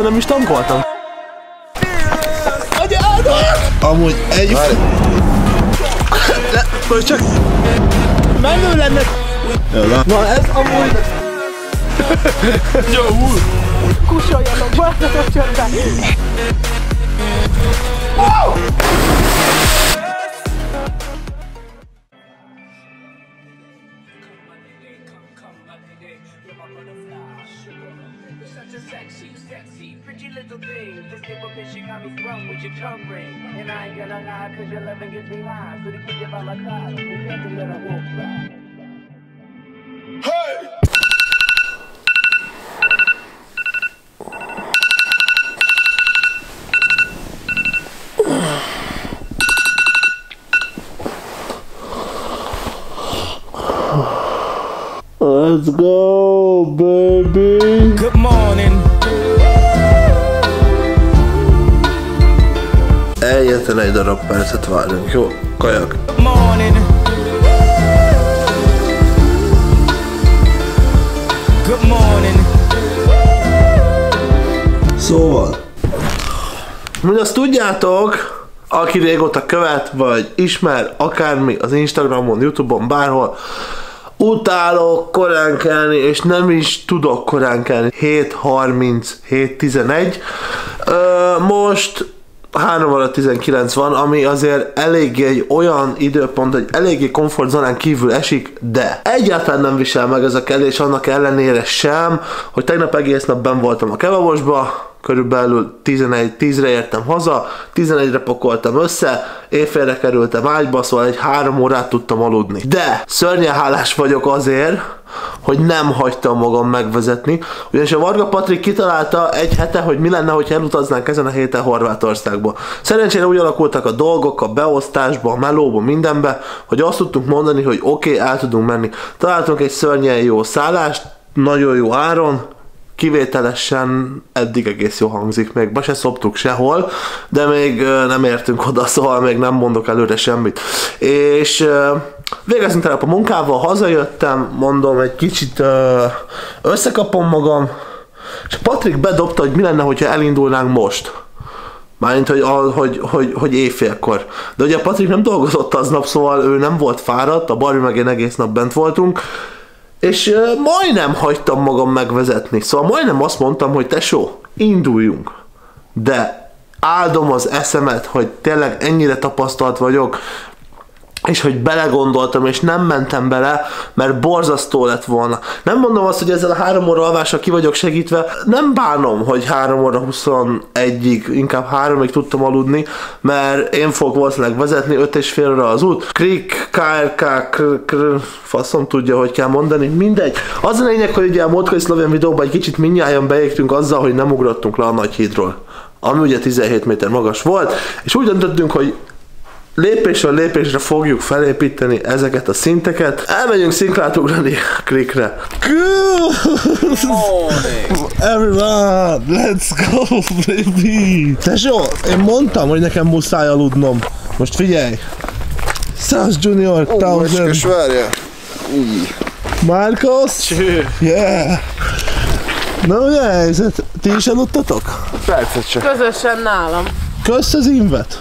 nem is tankoltam. Amúgy egy... Le, most csak... Menő lenne... Jó, na. Ez amúgy... Jó, úr! Kussoljanak, basszatok csodák! Such a sprung with your. And I ain't gonna lie, cause your loving gets me high. So to keep you by my side, it's nothing that I won't try. Let's go, baby! Egyetlen egy darab percet várunk, jó? Kajak. Morning. Good morning. Szóval, mint azt tudjátok, aki régóta követ, vagy ismer, akármi az Instagramon, Youtube-on, bárhol, utálok korán kelni, és nem is tudok korán kelni. 7.30, 7.11. Ö, most 3 óra 19 van, ami azért eléggé egy olyan időpont, hogy eléggé komfortzónán kívül esik, de egyáltalán nem visel meg ez a kelés, annak ellenére sem, hogy tegnap egész nap ben voltam a kebabosba, körülbelül 11 10-re értem haza, 11-re pakoltam össze, éjfélre kerültem ágyba, szóval egy három órát tudtam aludni. De szörnyen hálás vagyok azért, hogy nem hagytam magam megvezetni, ugyanis a Varga Patrik kitalálta egy hete, hogy mi lenne, hogy elutaznánk ezen a héten Horvátországba. Szerencsére úgy alakultak a dolgok a beosztásba, a melóba, mindenbe, hogy azt tudtunk mondani, hogy oké, okay, el tudunk menni. Találtunk egy szörnyen jó szállást, nagyon jó áron, kivételesen eddig egész jó hangzik, még be se szoptuk sehol, de még nem értünk oda, szóval még nem mondok előre semmit. És végeztünk tegnap a munkával, hazajöttem, mondom, egy kicsit összekapom magam, és Patrik bedobta, hogy mi lenne, hogyha elindulnánk most. Mármint, hogy, hogy, hogy, hogy éjfélkor. De ugye Patrik nem dolgozott aznap, szóval ő nem volt fáradt, a Barbie meg én egész nap bent voltunk, és majdnem hagytam magam megvezetni. Szóval majdnem azt mondtam, hogy tesó, induljunk. De áldom az eszemet, hogy tényleg ennyire tapasztalt vagyok, és hogy belegondoltam, és nem mentem bele, mert borzasztó lett volna. Nem mondom azt, hogy ezzel a három óra alvással ki vagyok segítve, nem bánom, hogy három óra 21-ig, inkább háromig tudtam aludni, mert én fogok valószínűleg vezetni, öt és fél óra az út. Krik, KRK, kr, kr, faszom tudja, hogy kell mondani, mindegy. Az a lényeg, hogy ugye a múltkori szlovén videóban egy kicsit mindnyájan beégtünk azzal, hogy nem ugrottunk le a nagy hídról ami ugye 17 méter magas volt, és úgy döntöttünk, hogy lépésről lépésre fogjuk felépíteni ezeket a szinteket. Elmegyünk szinkrát ugrani klikre. Everyone, let's go, baby! Tesó, én mondtam, hogy nekem muszáj aludnom. Most figyelj! Szász Junior, Thousand, várja. Marcos, yeah! Na ugye a helyzet? Ti is aludtatok? Percet csak. Közösen nálam. Kösz az invet?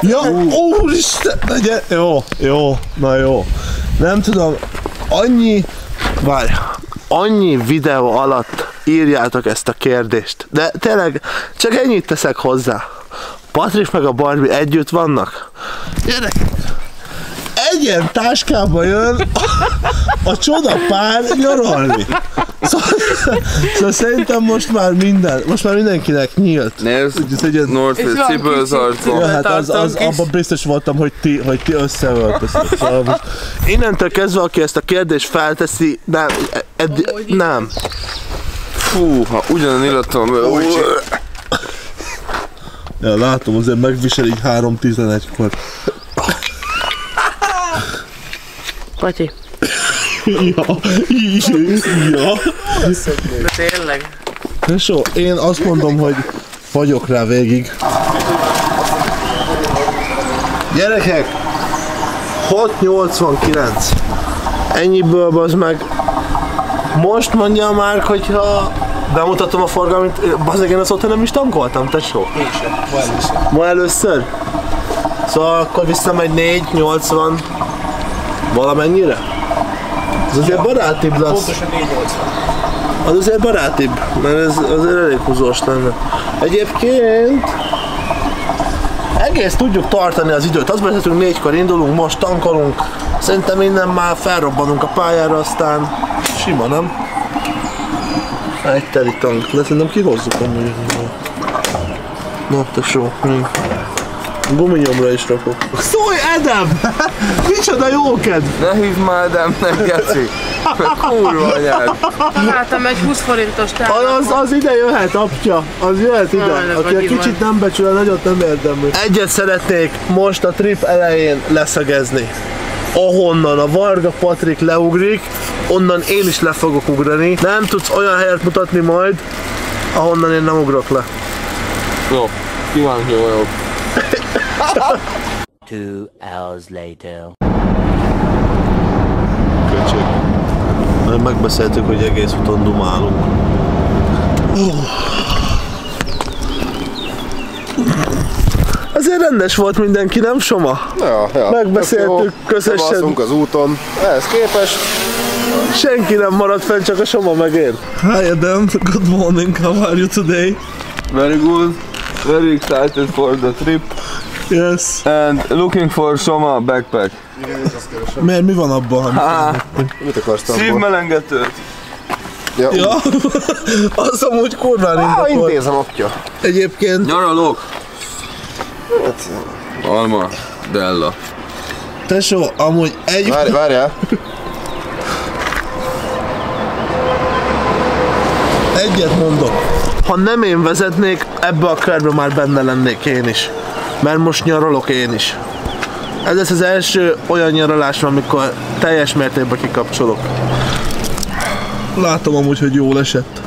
Ja, úristen, legyen, jó, jó, na jó. Nem tudom, annyi, várj, annyi videó alatt írjátok ezt a kérdést, de tényleg csak ennyit teszek hozzá. Patrik meg a Barbie együtt vannak? Gyerekek, egy ilyen táskába jön a, a csoda pár nyaralni. Szóval, szóval szerintem most már minden, most már mindenkinek nyílt. Nézd, egy ilyen- North Face cipő az kicsi- arcon. Ja, hát az, az, abban biztos voltam, hogy ti, hogy ti összeöltöztök. Szóval most innentől kezdve, aki ezt a kérdést felteszi, nem, eddig, nem. Fú, ha ugyanan illatom, Ja, látom, azért megvisel így 3.11-kor. Patyi. Ja, ja. De tényleg. Tesó, én azt mondom, hogy vagyok rá végig. Gyerekek, 689. Ennyiből az meg most mondja már, hogyha Bemutatom a forgalmat, bazeg én azóta nem is tankoltam, tesó. Én sem. Ma először. Ma először? Szóval akkor visszamegy 4, 80 valamennyire? Ez azért barátibb lesz. Pontosan 480. Az azért barátibb, mert ez azért elég húzós lenne. Egyébként egész tudjuk tartani az időt. Azt beszéltünk, négykor indulunk, most tankolunk. Szerintem innen már felrobbanunk a pályára, aztán sima, nem? Egy teli tank, de szerintem kihozzuk amúgy. Na, tesó, mi? Guminyomra is rakok. Szólj, Edem! Micsoda jókedv! Ne hívd már Edemnek, Geci! Kurva anyád! Látom egy 20 forintos Az, távol. az ide jöhet, apja. Az jöhet ide. Jaj, Aki a kicsit van. nem becsül, a nagyot nem érdemli. Egyet szeretnék most a trip elején leszegezni. Ahonnan a Varga Patrik leugrik, onnan én is le fogok ugrani. Nem tudsz olyan helyet mutatni majd, ahonnan én nem ugrok le. Jó, kíváncsi vagyok. Two hours later. Köcsög. Mert megbeszéltük, hogy egész úton dumálunk. Azért rendes volt mindenki, nem Soma? Ja, ja. Megbeszéltük jó. közösen. Az úton. Ehhez képest Senki nem maradt fenn, csak a Soma meg én. Hi Adam, good morning, how are you today? Very good. Very excited for the trip Yes. and looking for Soma backpack. Miért, mi van abban? mit akarsz tanulni? Szívmelengetőt. Ja, Ja, az amúgy kurván ah, indokolt. intézem, apja. Egyébként, Nyaralok. Alma. Della. tesó, amúgy egy... Várj, várjál. Egyet mondok. Ha nem én vezetnék, ebbe a körbe már benne lennék én is. Mert most nyaralok én is. Ez lesz az első olyan nyaralás, amikor teljes mértékben kikapcsolok. Látom amúgy, hogy jól esett.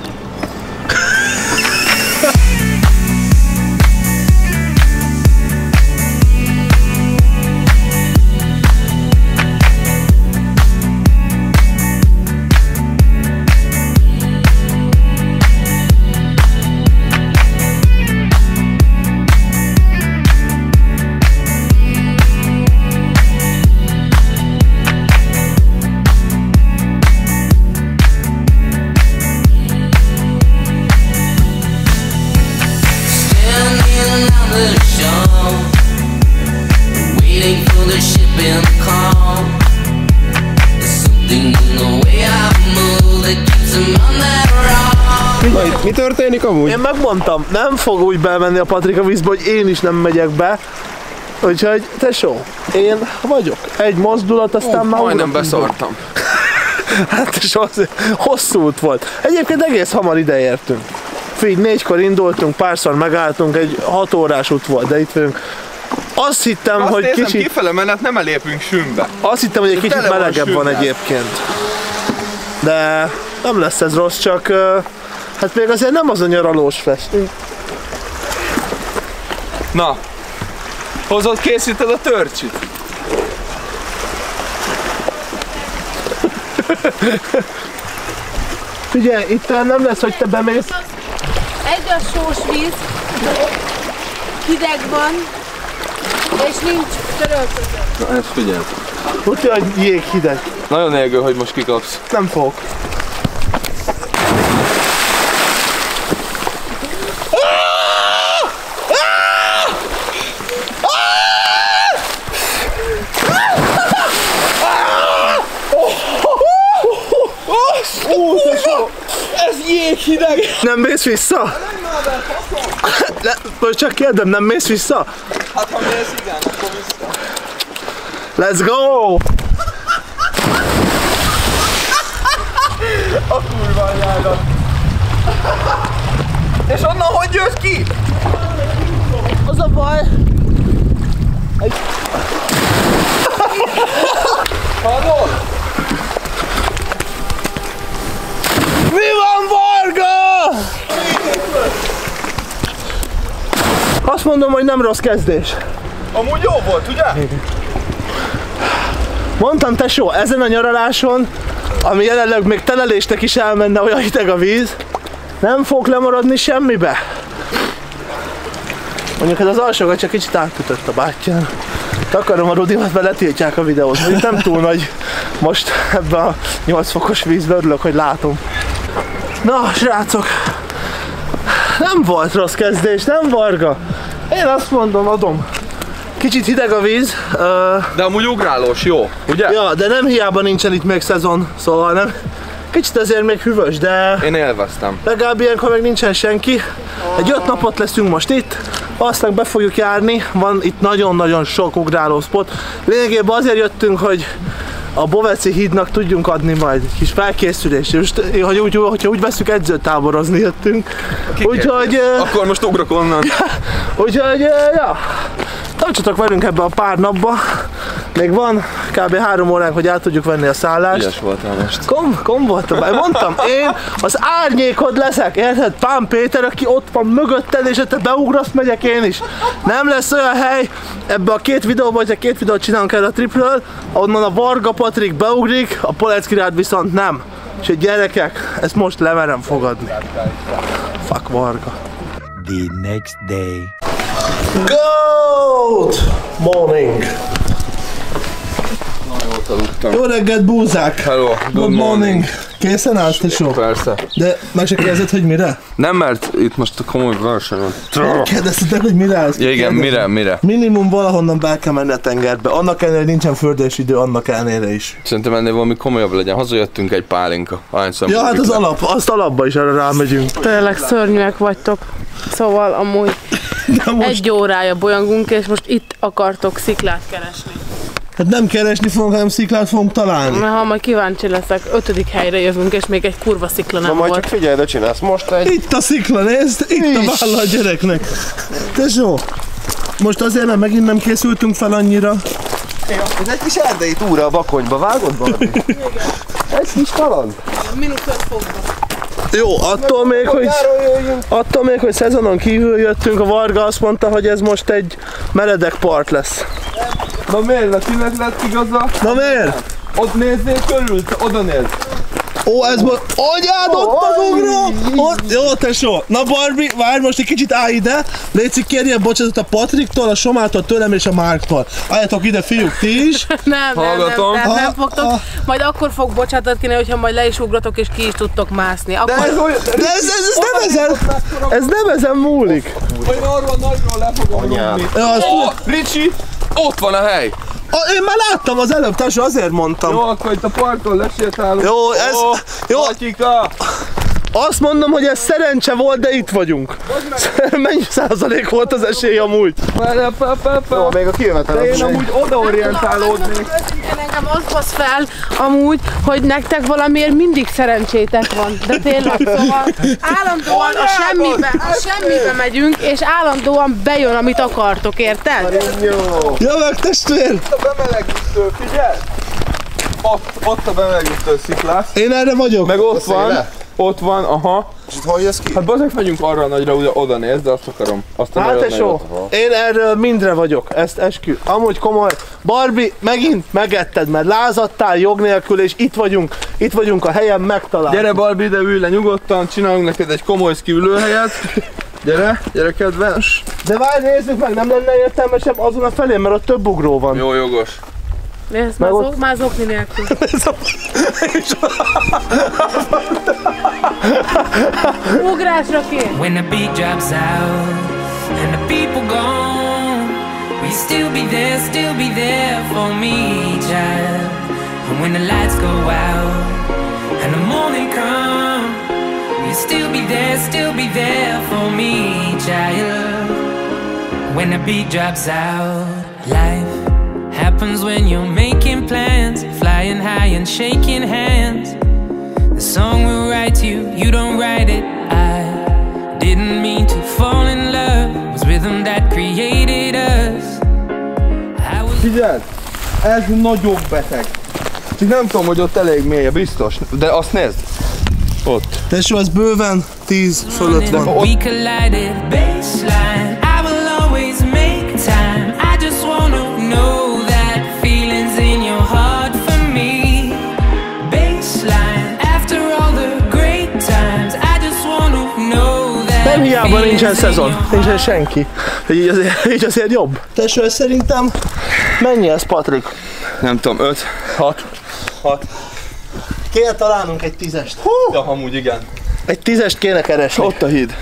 Waiting for the shipping call. There's something in the way I move that keeps them on that rock. Na itt mi történik amúgy? Én megmondtam, nem fog úgy bemenni a Patrik a vízbe, hogy én is nem megyek be. Úgyhogy, tesó, én vagyok. Egy mozdulat, aztán már Majdnem beszartam. Hát és az hosszú út volt. Egyébként egész hamar ideértünk. Figy, négykor indultunk, párszor megálltunk, egy hat órás út volt, de itt vagyunk. Azt hittem, Azt hogy nézem, kicsit, kifele menet nem elépünk sümbe. azt hittem, hogy egy kicsit van melegebb van sümmel. egyébként. De nem lesz ez rossz, csak hát még azért nem az a nyaralós festmény. Na, hozott készíted a törcsit? Figyelj, itt nem lesz, hogy te bemész. Egy a sós víz, hideg van, és nincs törölköző. Na, ezt figyelj. Tudja, hogy jég hideg. Nagyon égő, hogy most kikapsz. Nem fogok. Ez jéghideg! Nem mész vissza? Ne, most csak kérdem, nem mész vissza? Hát ha mész, igen, akkor vissza. Let's go! És onnan hogy jössz ki? Az a baj, Hallod? mi van Varga? Azt mondom, hogy nem rossz kezdés. Amúgy jó volt, ugye? Mondtam tesó, ezen a nyaraláson, ami jelenleg még telelésnek is elmenne olyan hideg a víz, Nem fog lemaradni semmibe. Mondjuk ez az alsógat csak kicsit átütött a bátyján. Takarom a rudimat, mert letiltják a videót. Mondjuk nem túl nagy most ebbe a 8 fokos vízbe, örülök, hogy látom. Na, srácok, nem volt rossz kezdés, nem Varga? Én azt mondom, adom. Kicsit hideg a víz, uh, De amúgy ugrálós, jó, ugye? ja, de nem hiába nincsen itt még szezon, szóval nem. Kicsit azért még hűvös, de Én élveztem. legalább ilyenkor meg nincsen senki. Egy öt napot leszünk most itt, aztán be fogjuk járni, van itt nagyon-nagyon sok ugráló spot. Lényegében azért jöttünk, hogy a Boveci hídnak tudjunk adni majd egy kis felkészülést. Most, hogy úgy, hogyha úgy veszük edzőtáborozni jöttünk. Úgyhogy, eh, Akkor most ugrok onnan. úgyhogy, eh, ja, tartsatok velünk ebbe a pár napba. Még van kb. három óránk, hogy át tudjuk venni a szállást. Ügyes voltál most. Kom, kom voltam. Mondtam, én az árnyékod leszek, érted? Pán Péter, aki ott van mögötted, és te beugrasz, megyek én is. Nem lesz olyan hely ebbe a két videóban, hogyha két videót csinálunk el a tripről, onnan a Varga Patrik beugrik, a Polecki rád viszont nem. És hogy gyerekek, ezt most lemerem fogadni. Fuck Varga. The next day. Good morning! Jó reggelt, búzák! Hello, Good morning! Készen állsz, tesó? Persze. De meg se kérdezed, hogy mire? Nem, mert itt most a komoly verseny van. Kérdezted, hogy mire állsz? Ja, igen, mire, mire? Minimum valahonnan be kell menni a tengerbe. Annak ellenére, hogy nincsen földésidő, annak ellenére is. Szerintem ennél valami komolyabb legyen. Hazajöttünk egy pálinka. Ahányszor Ja, hát az le. alap, azt alapba is erre rámegyünk. Tényleg szörnyűek vagytok. Szóval amúgy most, egy órája bolyangunk, és most itt akartok sziklát keresni. Hát nem keresni fogunk, hanem sziklát fogunk találni. Mert ha majd kíváncsi leszek, ötödik helyre jövünk, és még egy kurva szikla Na nem majd volt. csak figyelj, de csinálsz most egy... Itt a szikla, nézd, itt a válla a gyereknek. Tesó, most azért, mert megint nem készültünk fel annyira. Ez egy kis erdei túra a bakonyba, vágod valami? Egy kis kaland. Minusz öt fokban. Jó, attól még, hogy, attól még, hogy szezonon kívül jöttünk, a Varga azt mondta, hogy ez most egy meredek part lesz. Na miért? Na kinek lett igaza? Na miért? Ott nézzél körül, oda nézd. Ó, ez most... Anyád, ott az ugró! Ott, jó, tesó. Na Barbie, várj most egy kicsit állj ide. Léci, kérje bocsánatot a Patriktól, a Somától, tőlem és a Márktól. Álljatok ide, fiúk, ti is. Nem, nem, nem, Hallgatom. nem, nem Ha- fogtok. ha- Majd akkor fog bocsátat kérni, hogyha majd le is ugratok, és ki is tudtok mászni. Akkor... De ez, ez, ez nem ezen, ez nem ezen múlik. Vagy arról nagyról le fogom Anyád. Ja, azt, Ó, Ricsi, ott van a hely. a, én már láttam az előbb, tesó, azért mondtam. Jó, akkor itt a parton lesétálunk. Jó, ez- Ó, jó. Matyika, Azt mondom, hogy ez szerencse volt, de itt vagyunk. Mennyi százalék volt az esély amúgy? Jó, még a kijövetel. De én amúgy odaorientálódnék. Őszintén engem az basz fel, amúgy, hogy nektek valamiért mindig szerencsétek van. De tényleg, szóval állandóan a semmibe, a semmibe megyünk, és állandóan bejön, amit akartok, érted? Jövök, testvér! A bemelegítő, figyelj! Ott, ott a bemelegítő sziklás. Én erre vagyok. Meg ott van, Széle? Ott van, aha. És itt hol jössz ki? Hát bazeg megyünk arra a nagyra, ugye oda nézd, de azt akarom. Azt a Hát tesó, én erről mindre vagyok, ezt eskü. Amúgy komoly. Barbie, megint megetted, mert lázadtál jog nélkül, és itt vagyunk, itt vagyunk a helyen megtalálni. Gyere Barbie, ide ülj le nyugodtan, csinálunk neked egy komoly ülőhelyet. Gyere, gyere kedves. De várj, nézzük meg, nem lenne értelmesebb azon a felé, mert ott több ugró van. Jó, jogos. Nézd, már, ott- zok, már zokni nélkül. Ugrásra kér! When the beat drops out and the people gone, We still be there, still be there for me, child? And when the lights go out and the morning come, will you still be there, still be there for me, child? When the beat drops out, life happens when you're making plans, flying high and shaking hands. The song will write you, you don't write it. I didn't mean to fall in love. It was rhythm that created us. I was Figyeld, ez nagyobb beteg. Csak nem tudom, hogy ott elég mély, biztos. De azt nézd. Ott. Tesó, ez bőven 10 fölött van. we Hiába nincsen szezon, nincsen senki. Így azért, így azért jobb. Tesó, szerintem mennyi ez, Patrik? Nem tudom, 5, 6. 6. Kéne találnunk egy tízest. Hú! Ja, amúgy igen. Egy tízest kéne keresni. Ott a híd.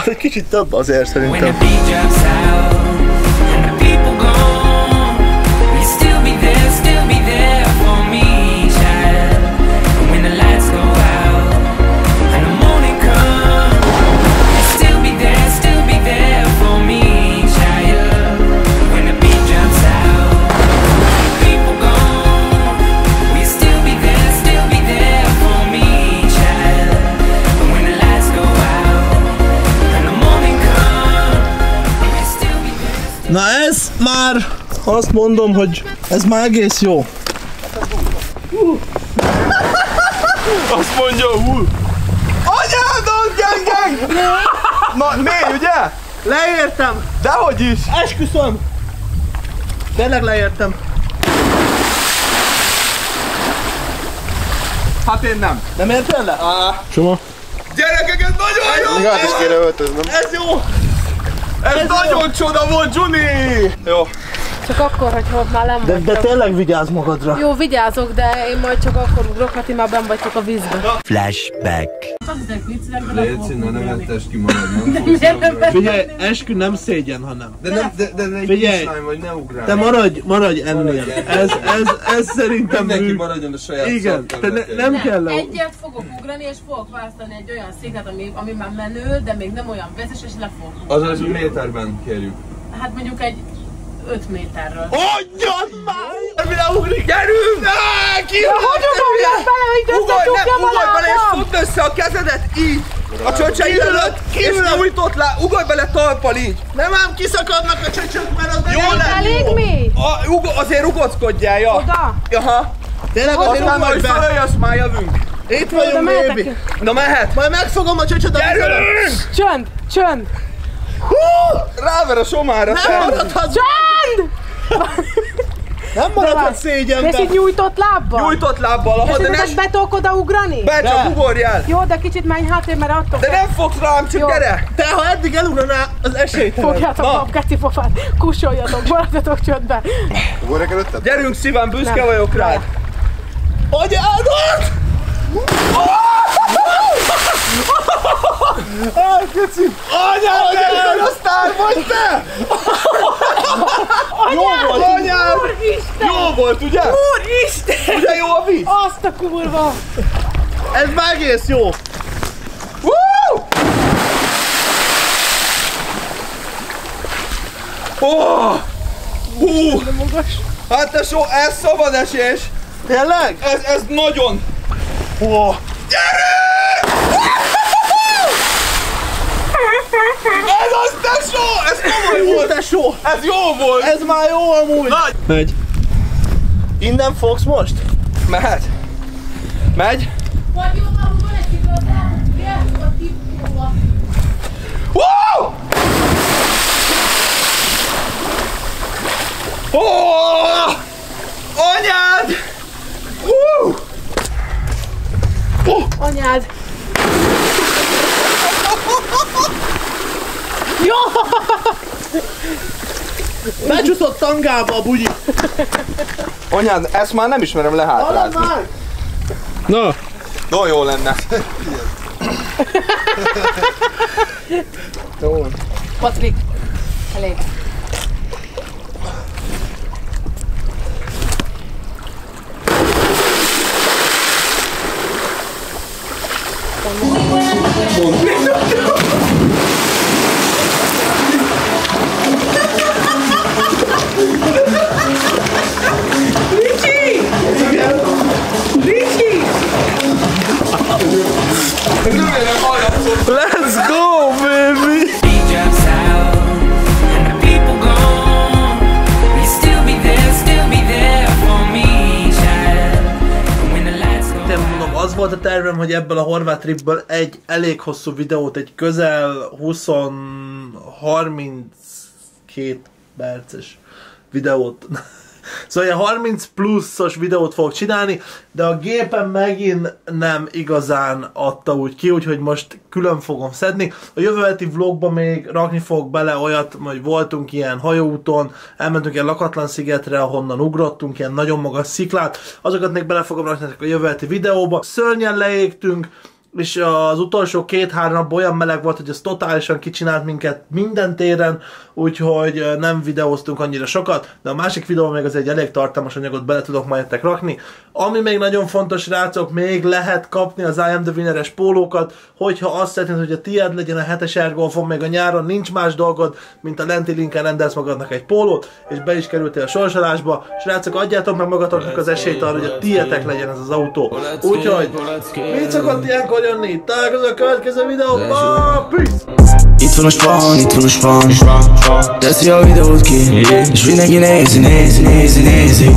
Az egy kicsit több azért When the szerintem. Már azt mondom, hogy ez már egész jó. Azt mondja, hú. Anyádon, geng, geng! Na, mély, ugye? Leértem! Dehogy is! Esküszöm! Tényleg leértem. Hát én nem. Nem értél le? Soma. Gyerekek, ez nagyon jó! Át is kéne öltöznem. Ez jó! Ez nagyon csoda volt, Juni! Jó. Csak akkor, hogyha ott már nem De, de tényleg vigyázz magadra. Jó, vigyázok, de én majd csak akkor ugrok, ha ti már benn vagytok a vízbe. Flashback. Léci, ne nevettes ki magad, nem Figyelj, eskü nem szégyen, ha nem. De nem, de, de egy Figyelj. vagy, ne ugrálj. Te maradj, maradj ennél. Ez, ez, ez szerintem Mindenki maradjon a saját Igen, te ne, nem kell. Egyet fogok ugrani, és fogok választani egy olyan széket, ami, ami már menő, de még nem olyan vezes, és le fogok. Azaz méterben kérjük. Hát mondjuk egy 5 méterről. Adjad már! Mire ugrik? Gyerünk! Ki Hogy ugorjál bele, hogy összecsukjam a ugorj bele és lábam? fogd össze a kezedet így! A csöcseid előtt, és nyújtott le, ugorj bele talpal így! Nem ám kiszakadnak a csöcsök, mert az Jó nem. Elég mély? A, ugo, azért ugockodjál, ja! Oda? Aha! Tényleg Azért ugorj majd be. felöljössz, már jövünk! Itt De vagyunk, baby. Na mehet! Majd megfogom a csöcsöt. Gyerünk! Csönd, csönd, Ráver a somára, Nem maradhat, csönd! nem maradhat szégyenbe. És így nyújtott lábbal? Nyújtott lábbal, aha, de ne... szerinted be tudok oda ugrani? Be, De. csak ugorjál! Jó, de kicsit menj hátrébb, mert attól De nem fogsz rám, csak Jó. gyere! Te, ha eddig elugranál, az esélytelen. Fogjátok a keci pofát, kussoljatok, maradjatok csöndbe. Ugorjak előtted? Gyerünk szívem, büszke Nem. vagyok rád! Anyádat! Áj, keci! Anyád! a sztár vagy te! Jó volt! Anyád! Úristen! Jó volt, ugye? Úristen! Ugye jó a víz? Azt a kurva! Ez már egész jó. Woo! Oh! Hú! Hát te so, ez szabad esés! Tényleg? Ez, ez nagyon! Oh. Ez az tesó! Ez komoly volt! tesó! Ez jó volt! Ez már jó amúgy. Nagy! Megy. Innen fogsz most? Mehet! Megy! Vagy jó, ahol van egy kicsit, de a tipóba? Woo! Oh! Anyád! Woo! Anyád! Becsúszott tangába a bugyi. Anyád, ezt már nem ismerem lehátrázni. Na! No, jó lenne. Patrik, elég. Let's a tervem, hogy ebből a horvát tripből egy elég hosszú videót, egy közel 20-32 perces videót Szóval ilyen 30 pluszos videót fogok csinálni, de a gépen megint nem igazán adta úgy ki, úgyhogy most külön fogom szedni. A jövő heti vlogba még rakni fogok bele olyat, hogy voltunk ilyen hajóúton, elmentünk ilyen lakatlan szigetre, ahonnan ugrottunk, ilyen nagyon magas sziklát, azokat még bele fogom rakni a jövő heti videóba. Szörnyen leégtünk, és az utolsó két-három nap olyan meleg volt, hogy ez totálisan kicsinált minket minden téren, úgyhogy nem videóztunk annyira sokat, de a másik videóban még az egy elég tartalmas anyagot bele tudok majd nektek rakni. Ami még nagyon fontos, rácok, még lehet kapni az I am the winner-es pólókat, hogyha azt szeretnéd, hogy a tiéd legyen a hetes Airgolfon, még a nyáron nincs más dolgod, mint a lenti linken rendelsz magadnak egy pólót, és be is kerültél a sorsolásba. Srácok, adjátok meg magatoknak az esélyt arra, hogy a tietek legyen ez az autó. Úgyhogy, mit szokott ilyenkor jönni? Találkozunk a következő videóban. Peace! Itt van a spawn, itt van a spawn Teszi a videót ki És mindenki nézi, nézi, nézi, nézi